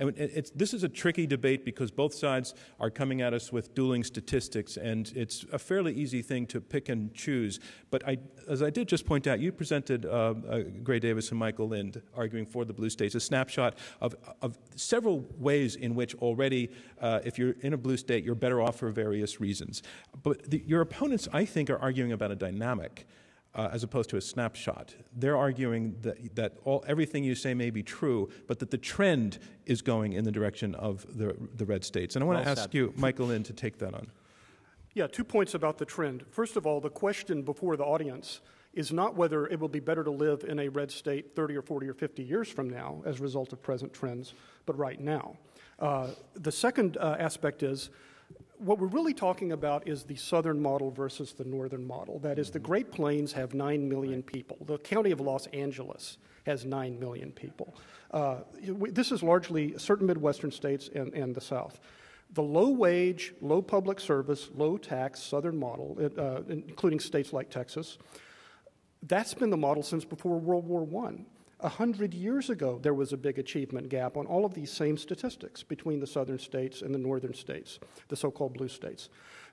And this is a tricky debate because both sides are coming at us with dueling statistics, and it's a fairly easy thing to pick and choose. But I, as I did just point out, you presented uh, uh, Gray Davis and Michael Lind arguing for the blue states, a snapshot of, of several ways in which already, uh, if you're in a blue state, you're better off for various reasons. But the, your opponents, I think, are arguing about a dynamic uh, as opposed to a snapshot. They're arguing that, that all, everything you say may be true, but that the trend is going in the direction of the, the red states. And I want well to ask said. you, Michael Lind, to take that on. Yeah, two points about the trend. First of all, the question before the audience is not whether it will be better to live in a red state 30 or 40 or 50 years from now as a result of present trends, but right now. Uh, the second uh, aspect is what we're really talking about is the southern model versus the northern model. That is, the Great Plains have 9 million people. The county of Los Angeles has 9 million people. Uh, this is largely certain Midwestern states and, and, the South. The low wage, low public service, low tax southern model, uh, including states like Texas, that's been the model since before World War I. A hundred years ago, there was a big achievement gap on all of these same statistics between the southern states and the northern states, the so called blue states.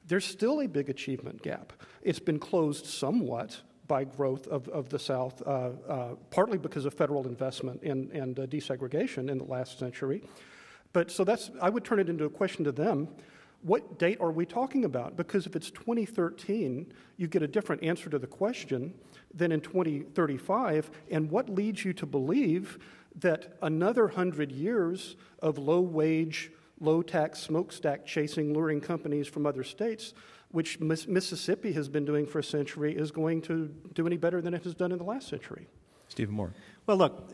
There's still a big achievement gap. It's been closed somewhat by growth of, of the South, uh, uh, partly because of federal investment in, and uh, desegregation in the last century. But so that's, I would turn it into a question to them what date are we talking about? Because if it's 2013, you get a different answer to the question than in 2035. And what leads you to believe that another hundred years of low wage, low tax smokestack chasing, luring companies from other states, which Mississippi has been doing for a century, is going to do any better than it has done in the last century? Stephen Moore. Well, look,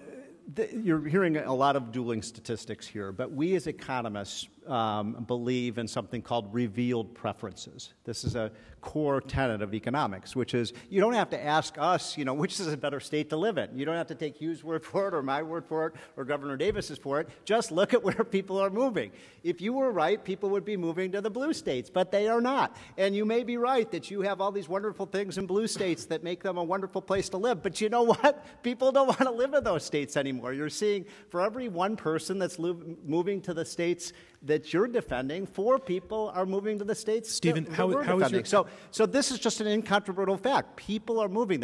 you're hearing a lot of dueling statistics here, but we as economists um, believe in something called revealed preferences. This is a core tenet of economics, which is you don't have to ask us, you know, which is a better state to live in. You don't have to take Hugh's word for it or my word for it or Governor Davis's for it. Just look at where people are moving. If you were right, people would be moving to the blue states, but they are not. And you may be right that you have all these wonderful things in blue states that make them a wonderful place to live, but you know what? People don't want to live in those states anymore. You're seeing for every one person that's moving to the states that you're defending, four people are moving to the states. Stephen, that, how, that how is your, so, so this is just an incontrovertible fact. People are moving there.